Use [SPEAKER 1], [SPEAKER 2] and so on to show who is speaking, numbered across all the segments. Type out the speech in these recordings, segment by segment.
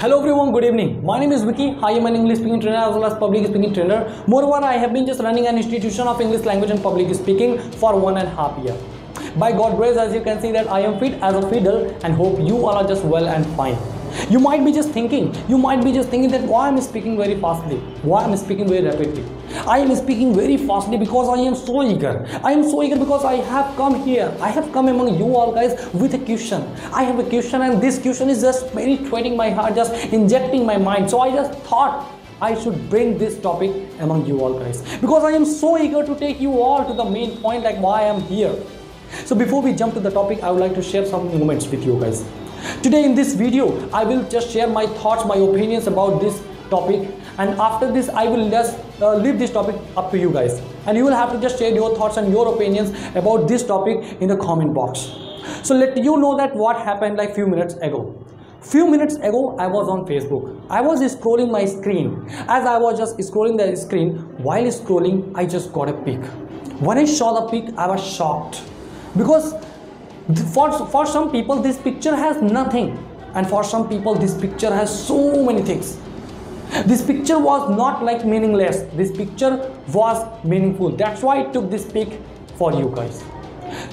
[SPEAKER 1] Hello everyone, good evening. My name is Vicky. I am an English speaking trainer as well as public speaking trainer. Moreover, I have been just running an institution of English language and public speaking for one and a half year. By God grace, as you can see that I am fit as a fiddle and hope you all are just well and fine. You might be just thinking, you might be just thinking that why I'm speaking very fastly, why I'm speaking very rapidly. I am speaking very fastly because I am so eager. I am so eager because I have come here. I have come among you all guys with a question. I have a question and this question is just penetrating my heart, just injecting my mind. So I just thought I should bring this topic among you all guys because I am so eager to take you all to the main point like why I am here. So before we jump to the topic, I would like to share some moments with you guys. Today in this video, I will just share my thoughts, my opinions about this topic and after this I will just uh, leave this topic up to you guys and you will have to just share your thoughts and your opinions about this topic in the comment box. So let you know that what happened like few minutes ago. Few minutes ago, I was on Facebook. I was scrolling my screen. As I was just scrolling the screen, while scrolling, I just got a pic. When I saw the pic, I was shocked because for, for some people this picture has nothing. And for some people this picture has so many things. This picture was not like meaningless. This picture was meaningful. That's why i took this pic for you guys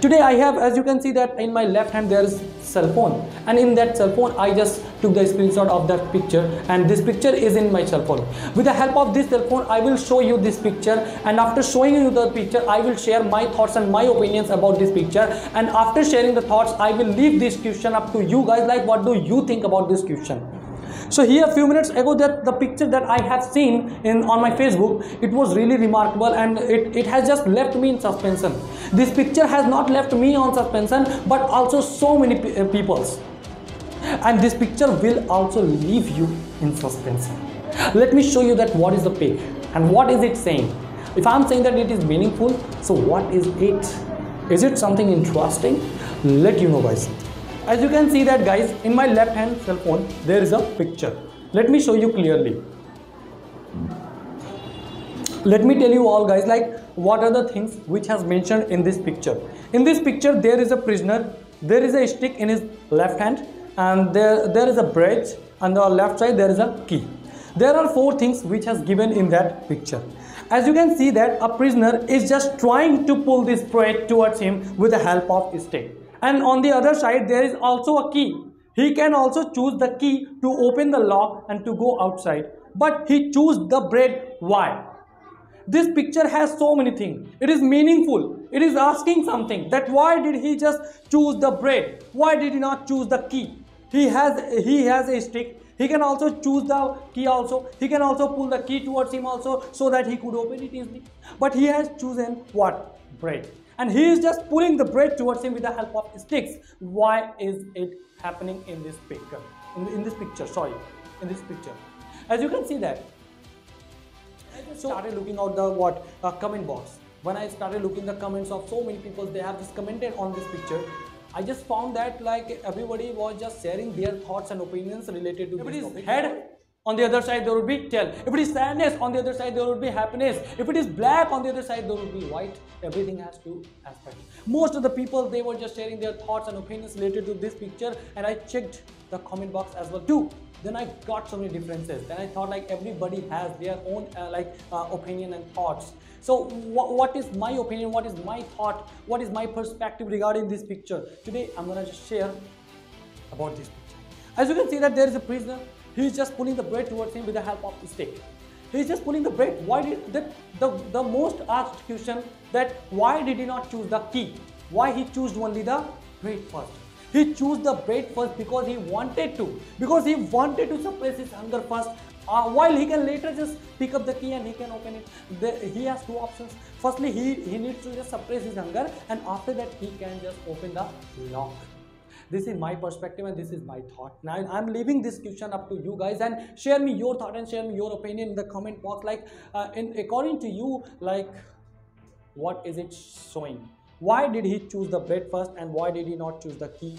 [SPEAKER 1] today i have as you can see that in my left hand there is cell phone. And in that cell phone i just took the screenshot of that picture. And this picture is in my cell phone. With the help of this cell phone i will show you this picture. And after showing you the picture i will share my thoughts and my opinions about this picture. And after sharing the thoughts i will leave this question up to you guys. Like what do you think about this question so here a few minutes ago that the picture that I have seen in on my Facebook it was really remarkable and it, it has just left me in suspension. This picture has not left me on suspension but also so many uh, people's and this picture will also leave you in suspension. Let me show you that what is the pic and what is it saying. If I'm saying that it is meaningful so what is it? Is it something interesting? Let you know guys as you can see that guys in my left hand cell phone there is a picture. Let me show you clearly. Let me tell you all guys like what are the things which has mentioned in this picture? In this picture there is a prisoner there is a stick in his left hand and there there is a bridge and on the left side there is a key. There are four things which has given in that picture. As you can see that a prisoner is just trying to pull this bread towards him with the help of stick and on the other side there is also a key. He can also choose the key to open the lock and to go outside. But he choose the bread. Why? This picture has so many things. It is meaningful. It is asking something that why did he just choose the bread? Why did he not choose the key? He has he has a stick. He can also choose the key also. He can also pull the key towards him also so that he could open it easily. But he has chosen what? Bread and he is just pulling the bread towards him with the help of sticks. Why is it happening in this picture? In, in this picture sorry. In this picture. As you can see that I just started looking out the what uh, comment box. When I started looking the comments of so many people they have just commented on this picture. I just found that like everybody was just sharing their thoughts and opinions related to everybody's head on the other side there would be tail if it is sadness on the other side there would be happiness. If it is black on the other side there would be white. Everything has two aspects most of the people they were just sharing their thoughts and opinions related to this picture and i checked the comment box as well too. Then i got so many differences. Then i thought like everybody has their own uh, like uh, opinion and thoughts. So wh what is my opinion? What is my thought? What is my perspective regarding this picture? Today i'm gonna just share about this picture. As you can see that there is a prisoner He's just pulling the bread towards him with the help of the stick. He's just pulling the bread. Why did the, the, the most asked question that why did he not choose the key? Why he chose only the bread first? He chose the bread first because he wanted to. Because he wanted to suppress his hunger first. Uh, while he can later just pick up the key and he can open it. The, he has two options. Firstly, he, he needs to just suppress his hunger and after that he can just open the lock this is my perspective and this is my thought. Now i'm leaving this question up to you guys and share me your thought and share me your opinion in the comment box. Like uh, in according to you like what is it showing? Why did he choose the bread first and why did he not choose the key